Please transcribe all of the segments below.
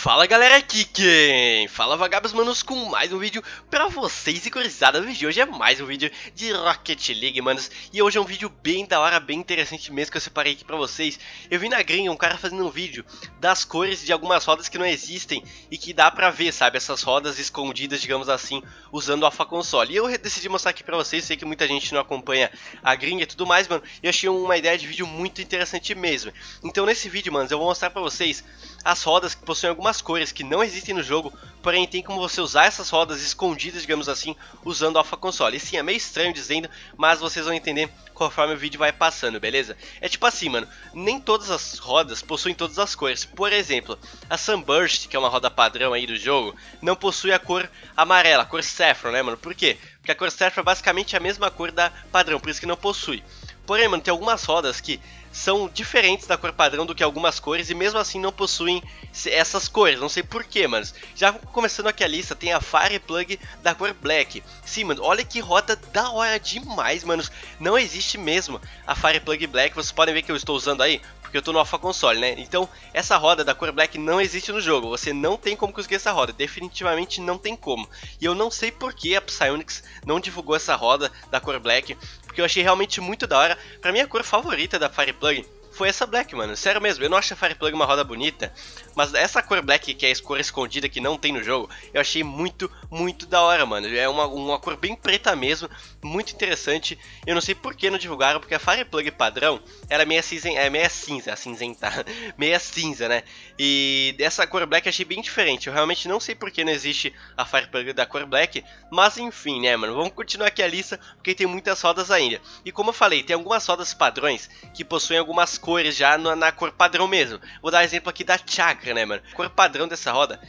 Fala galera, aqui quem fala Vagabos Manos com mais um vídeo pra vocês e gurizada, vídeo de hoje é mais um vídeo de Rocket League, manos. E hoje é um vídeo bem da hora, bem interessante mesmo que eu separei aqui pra vocês. Eu vi na gringa um cara fazendo um vídeo das cores de algumas rodas que não existem E que dá pra ver, sabe, essas rodas escondidas, digamos assim, usando o Alpha Console. E eu decidi mostrar aqui pra vocês, sei que muita gente não acompanha a gringa e tudo mais, mano E eu achei uma ideia de vídeo muito interessante mesmo. Então nesse vídeo, manos, eu vou mostrar pra vocês as rodas que possuem algumas cores que não existem no jogo, porém tem como você usar essas rodas escondidas, digamos assim, usando o Alpha Console. E sim, é meio estranho dizendo, mas vocês vão entender conforme o vídeo vai passando, beleza? É tipo assim, mano, nem todas as rodas possuem todas as cores. Por exemplo, a Sunburst, que é uma roda padrão aí do jogo, não possui a cor amarela, a cor Saffron, né, mano? Por quê? Porque a cor Saffron é basicamente a mesma cor da padrão, por isso que não possui. Porém, mano, tem algumas rodas que são diferentes da cor padrão do que algumas cores e mesmo assim não possuem essas cores. Não sei porquê, mas já começando aqui a lista, tem a Fire Plug da cor Black. Sim, mano, olha que roda da hora demais, manos. Não existe mesmo a Fire Plug Black. Vocês podem ver que eu estou usando aí porque eu tô no Alpha Console, né? Então, essa roda da cor Black não existe no jogo, você não tem como conseguir essa roda, definitivamente não tem como. E eu não sei por que a Psyonix não divulgou essa roda da cor Black, porque eu achei realmente muito da hora. Pra mim, a cor favorita da Fireplug foi essa Black, mano. Sério mesmo, eu não acho a Fireplug uma roda bonita, mas essa cor Black, que é a cor escondida que não tem no jogo, eu achei muito, muito da hora, mano. É uma, uma cor bem preta mesmo, muito interessante. Eu não sei por que não divulgaram, porque a Fireplug padrão era meia, cinza, é meia cinza, cinzenta, meia cinza, né? E dessa cor Black eu achei bem diferente. Eu realmente não sei por que não existe a Fireplug da cor Black, mas enfim, né, mano. Vamos continuar aqui a lista, porque tem muitas rodas ainda. E como eu falei, tem algumas rodas padrões que possuem algumas cores já na, na cor padrão mesmo. Vou dar exemplo aqui da Chakra, né, mano? A cor padrão dessa roda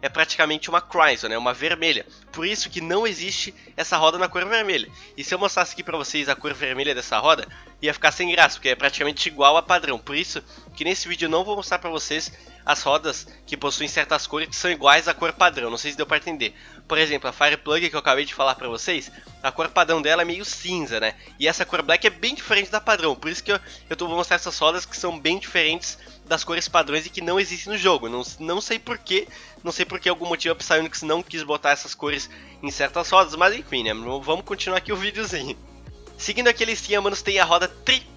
é praticamente uma Chrysler, né? Uma vermelha. Por isso que não existe essa roda na cor vermelha. E se eu mostrasse aqui pra vocês a cor vermelha dessa roda, ia ficar sem graça, porque é praticamente igual a padrão. Por isso que nesse vídeo eu não vou mostrar pra vocês as rodas que possuem certas cores que são iguais à cor padrão. Não sei se deu para entender. Por exemplo, a Fire Plug que eu acabei de falar para vocês, a cor padrão dela é meio cinza, né? E essa cor black é bem diferente da padrão. Por isso que eu, eu vou mostrar essas rodas que são bem diferentes das cores padrões e que não existem no jogo. Não, não sei porquê, não sei porque algum motivo a Psyonix não quis botar essas cores em certas rodas, mas enfim, né? Vamos continuar aqui o videozinho. Seguindo aqui a listinha, manos, tem a roda Tri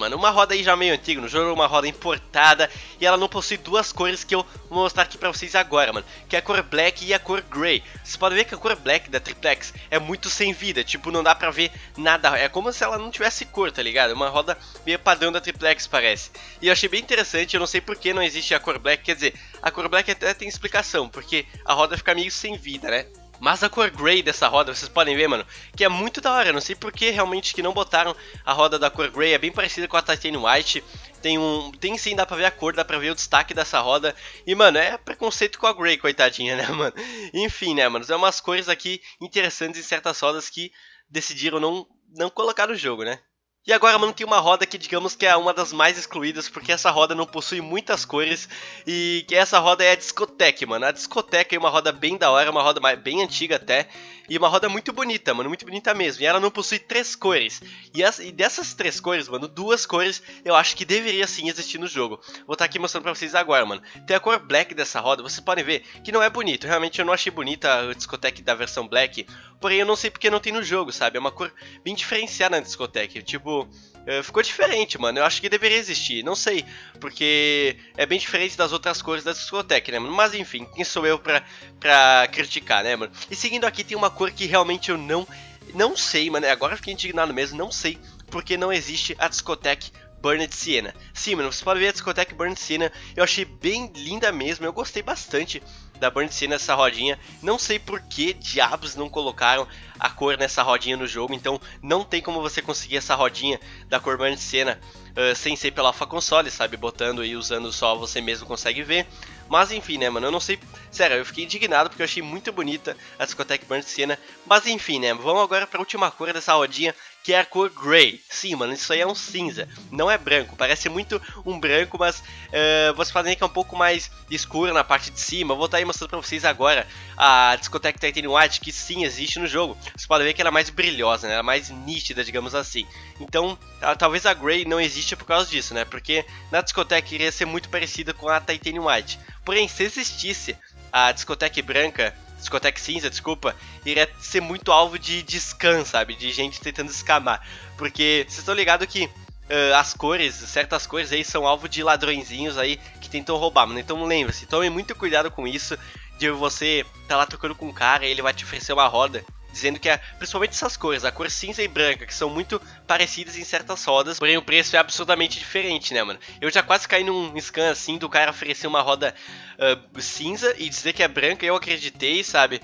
mano. Uma roda aí já meio antiga no jogo, uma roda importada. E ela não possui duas cores que eu vou mostrar aqui pra vocês agora, mano. Que é a cor Black e a cor Grey. Vocês podem ver que a cor Black da Triplex é muito sem vida. Tipo, não dá pra ver nada. É como se ela não tivesse cor, tá ligado? Uma roda meio padrão da Triplex, parece. E eu achei bem interessante. Eu não sei por que não existe a cor Black. Quer dizer, a cor Black até tem explicação. Porque a roda fica meio sem vida, né? Mas a cor Grey dessa roda, vocês podem ver, mano, que é muito da hora. Não sei por que realmente que não botaram a roda da cor Grey. É bem parecida com a Titanium White. Tem um. Tem sim, dá pra ver a cor, dá pra ver o destaque dessa roda. E, mano, é preconceito com a Grey, coitadinha, né, mano? Enfim, né, mano? É umas cores aqui interessantes em certas rodas que decidiram não, não colocar no jogo, né? E agora, mano, tem uma roda que digamos que é uma das mais excluídas, porque essa roda não possui muitas cores, e que essa roda é a Discoteque, mano. A Discoteque é uma roda bem da hora, uma roda bem antiga até, e uma roda muito bonita, mano, muito bonita mesmo. E ela não possui três cores. E, as, e dessas três cores, mano, duas cores eu acho que deveria sim existir no jogo. Vou estar tá aqui mostrando pra vocês agora, mano. Tem a cor Black dessa roda, vocês podem ver que não é bonito. Realmente eu não achei bonita a Discoteque da versão Black, porém eu não sei porque não tem no jogo, sabe? É uma cor bem diferenciada na Discoteque, tipo ficou diferente, mano. Eu acho que deveria existir, não sei, porque é bem diferente das outras cores da discoteca, né, mano? Mas enfim, quem sou eu pra, pra criticar, né, mano? E seguindo aqui, tem uma cor que realmente eu não, não sei, mano. Agora fiquei indignado mesmo, não sei porque não existe a discoteca Burned Siena. Sim, mano, você pode ver a discoteca Burned Siena, eu achei bem linda mesmo, eu gostei bastante da Burn Scene nessa rodinha. Não sei por que diabos não colocaram a cor nessa rodinha no jogo, então não tem como você conseguir essa rodinha da cor Burn Scene uh, sem ser pela Alpha Console, sabe? Botando e usando só você mesmo consegue ver. Mas enfim, né, mano? Eu não sei. Sério, eu fiquei indignado porque eu achei muito bonita a discoteca Burn Siena. Mas enfim, né? Vamos agora para a última cor dessa rodinha, que é a cor Grey. Sim, mano, isso aí é um cinza, não é branco. Parece muito um branco, mas uh, vocês podem ver que é um pouco mais escuro na parte de cima. Eu vou estar aí mostrando pra vocês agora a discoteca Titanium White, que sim, existe no jogo. Vocês podem ver que ela é mais brilhosa, né? Ela é mais nítida, digamos assim. Então, talvez a Grey não exista por causa disso, né? Porque na discoteca iria ser muito parecida com a Titanium White. Porém, se existisse a discoteca branca discoteca cinza, desculpa, iria ser muito alvo de, de scan, sabe? De gente tentando escamar. Porque vocês estão ligados que uh, as cores, certas cores aí são alvo de ladrõezinhos aí que tentam roubar, mano. Então lembre-se, tome muito cuidado com isso. De você tá lá trocando com um cara e ele vai te oferecer uma roda dizendo que é, principalmente essas cores, a cor cinza e branca, que são muito parecidas em certas rodas, porém o preço é absurdamente diferente, né, mano? Eu já quase caí num scan assim do cara oferecer uma roda uh, cinza e dizer que é branca, eu acreditei, sabe?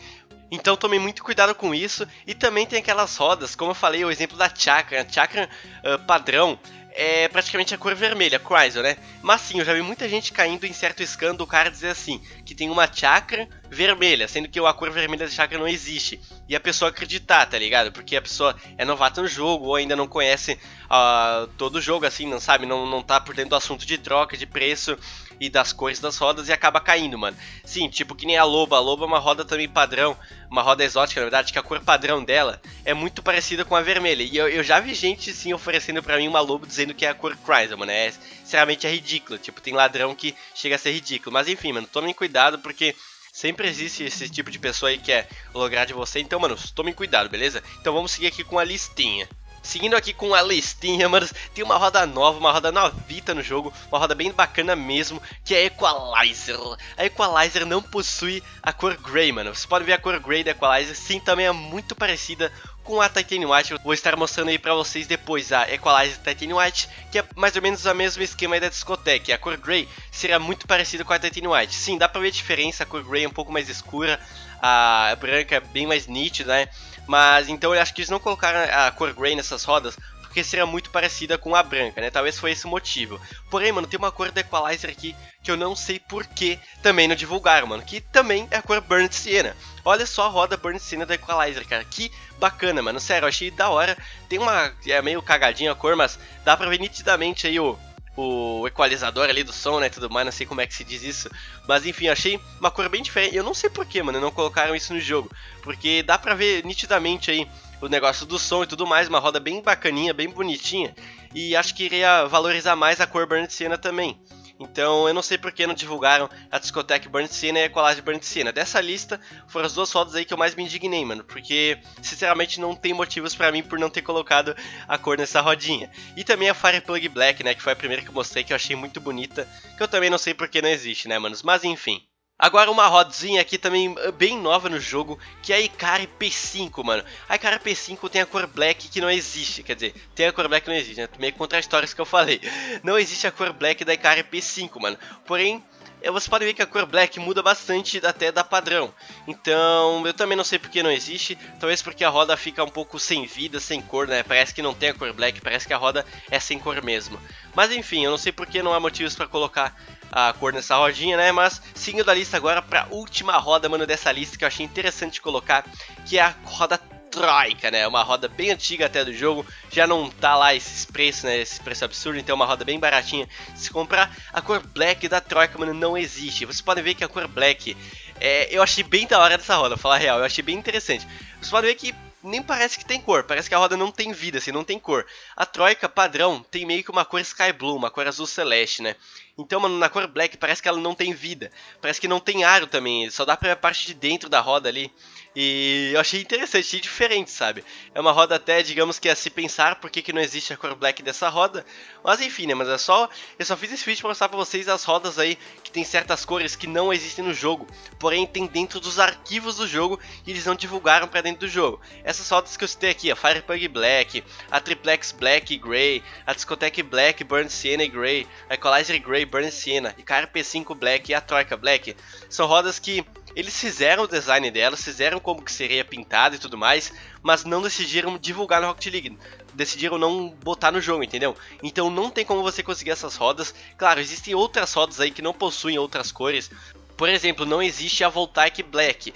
Então tome muito cuidado com isso. E também tem aquelas rodas, como eu falei, o exemplo da chakra. A chakra uh, padrão é praticamente a cor vermelha, Chrysler, né? Mas sim, eu já vi muita gente caindo em certo escândalo o cara dizer assim, que tem uma chakra vermelha, sendo que a cor vermelha da chakra não existe. E a pessoa acreditar, tá ligado? Porque a pessoa é novata no jogo, ou ainda não conhece uh, todo o jogo, assim, não sabe, não, não tá por dentro do assunto de troca, de preço e das cores das rodas e acaba caindo, mano. Sim, tipo que nem a Loba. A Loba é uma roda também padrão, uma roda exótica, na verdade, que a cor padrão dela é muito parecida com a vermelha. E eu, eu já vi gente, sim, oferecendo para mim uma Lobo dizendo que é a cor Chrysler, mano. É, sinceramente é ridículo. Tipo, tem ladrão que chega a ser ridículo. Mas enfim, mano, tomem cuidado porque sempre existe esse tipo de pessoa aí que quer lograr de você. Então, mano, tomem cuidado, beleza? Então vamos seguir aqui com a listinha. Seguindo aqui com a listinha, mano, tem uma roda nova, uma roda novita no jogo, uma roda bem bacana mesmo, que é a Equalizer. A Equalizer não possui a cor Grey, mano. Você pode ver a cor Grey da Equalizer, sim, também é muito parecida com a Titanium White. Vou estar mostrando aí pra vocês depois a Equalizer Titanium White, que é mais ou menos o mesmo esquema aí da discoteca. A cor Grey será muito parecida com a Titanium White. Sim, dá pra ver a diferença, a cor Grey é um pouco mais escura, a branca é bem mais nítida, né? Mas então eu acho que eles não colocaram a cor Grey nessas rodas porque seria muito parecida com a branca, né? Talvez foi esse o motivo. Porém, mano, tem uma cor do Equalizer aqui que eu não sei por que também não divulgaram, mano. Que também é a cor Burnt Sienna. Olha só a roda Burnt Sienna do Equalizer, cara. Que bacana, mano. Sério, eu achei da hora. Tem uma... é meio cagadinha a cor, mas dá pra ver nitidamente aí o o equalizador ali do som, né, tudo mais, não sei como é que se diz isso. Mas enfim, achei uma cor bem diferente. Eu não sei porquê, mano, não colocaram isso no jogo. Porque dá pra ver nitidamente aí o negócio do som e tudo mais, uma roda bem bacaninha, bem bonitinha. E acho que iria valorizar mais a cor Burnt Sienna também. Então eu não sei por que não divulgaram a discoteca Burnt Sienna e a colagem Burnt Sienna. Dessa lista foram as duas fotos aí que eu mais me indignei, mano. Porque sinceramente não tem motivos para mim por não ter colocado a cor nessa rodinha. E também a Fire Plug Black, né? Que foi a primeira que eu mostrei que eu achei muito bonita. Que eu também não sei por que não existe, né, manos? Mas enfim. Agora uma rodzinha aqui também eh, bem nova no jogo, que é a Ikari P5, mano. A Ikari P5 tem a cor black que não existe, quer dizer, tem a cor black que não existe, né? Meio contra as histórias que eu falei. Não existe a cor black da Ikari P5, mano. Porém, eh, você pode ver que a cor black muda bastante até da padrão. Então, eu também não sei porque não existe. Talvez porque a roda fica um pouco sem vida, sem cor, né? Parece que não tem a cor black, parece que a roda é sem cor mesmo. Mas enfim, eu não sei porque não há motivos para colocar a cor nessa rodinha, né? Mas seguindo da lista agora para última roda, mano, dessa lista que eu achei interessante colocar, que é a roda Troika, né? Uma roda bem antiga até do jogo, já não tá lá esses preços, né? Esse preço absurdo, então é uma roda bem baratinha. Se comprar a cor Black da Troika, mano, não existe. Vocês podem ver que a cor Black, é, eu achei bem da hora dessa roda, falar real, eu achei bem interessante. Vocês podem ver que nem parece que tem cor, parece que a roda não tem vida, assim, não tem cor. A Troika padrão tem meio que uma cor Sky Blue, uma cor azul celeste, né? Então, mano, na cor Black parece que ela não tem vida. Parece que não tem aro também, só dá pra parte de dentro da roda ali. E eu achei interessante, achei diferente, sabe? É uma roda até, digamos que a se pensar por que, que não existe a cor black dessa roda. Mas enfim, né? Mas é só. Eu só fiz esse vídeo pra mostrar pra vocês as rodas aí que tem certas cores que não existem no jogo. Porém, tem dentro dos arquivos do jogo e eles não divulgaram pra dentro do jogo. Essas rodas que eu citei aqui, a Firepug Black, a Triplex Black e Grey, a Discotheque Black, Burn Sienna e Grey, a Equalizer Grey, Burn Sienna, e a RP5 Black e a Troika Black. São rodas que eles fizeram o design delas, fizeram como que seria pintado e tudo mais, mas não decidiram divulgar no Rocket League. Decidiram não botar no jogo, entendeu? Então não tem como você conseguir essas rodas. Claro, existem outras rodas aí que não possuem outras cores, Por exemplo, não existe a Voltaic Black.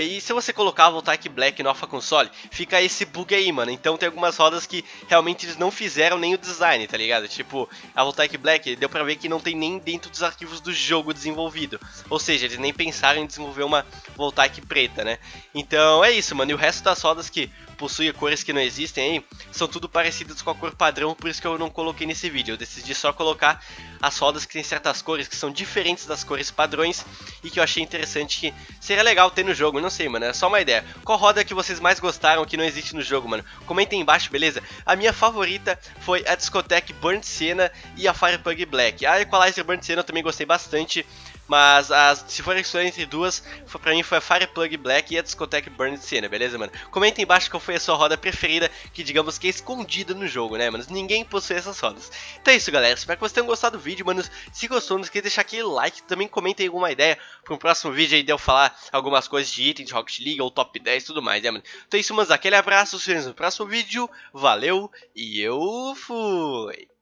E se você colocar a Voltaic Black no Alpha Console, fica esse bug aí, mano. Então tem algumas rodas que realmente eles não fizeram nem o design, tá ligado? Tipo, a Voltaic Black deu pra ver que não tem nem dentro dos arquivos do jogo desenvolvido. Ou seja, eles nem pensaram em desenvolver uma Voltaic preta, né? Então é isso, mano. E o resto das rodas que possuem cores que não existem aí, são tudo parecidas com a cor padrão, por isso que eu não coloquei nesse vídeo. Eu decidi só colocar as rodas que tem certas cores que são diferentes das cores padrões e que eu achei interessante que seria legal ter no jogo. Não sei, mano, é só uma ideia. Qual roda que vocês mais gostaram que não existe no jogo, mano? Comentem embaixo, beleza? A minha favorita foi a Discotech Burnt Sienna e a Fireplug Black. A Equalizer Burnt Sienna eu também gostei bastante. Mas as, se for escolher entre duas, foi, pra mim foi a Fireplug Black e a Discotheque Burn Siena, beleza, mano? Comenta embaixo qual foi a sua roda preferida, que digamos que é escondida no jogo, né, mano? Ninguém possui essas rodas. Então é isso, galera. Espero que vocês tenham gostado do vídeo, mano. Se gostou, não esqueça de deixar aquele like. Também comentem alguma ideia para um próximo vídeo aí de eu falar algumas coisas de itens de Rocket League ou top 10 e tudo mais, né, mano? Então é isso, mano. Aquele abraço, se no próximo vídeo. Valeu e eu fui!